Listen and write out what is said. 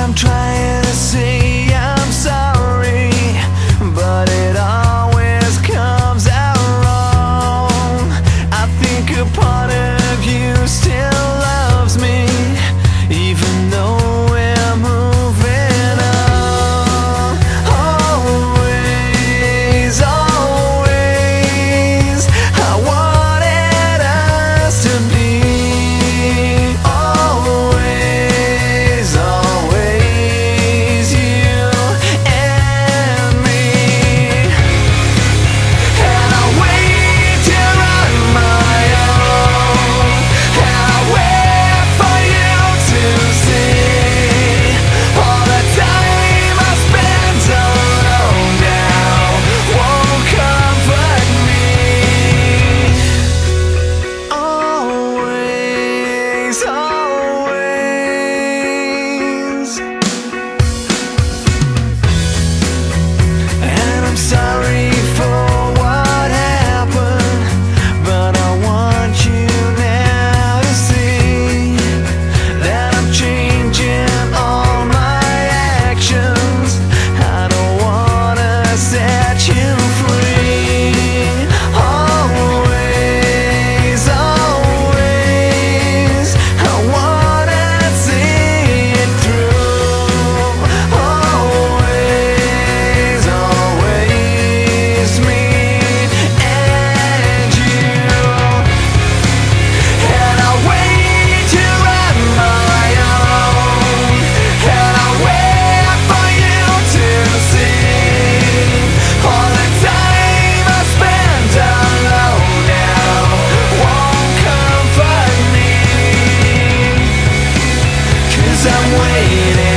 I'm trying I'm waiting.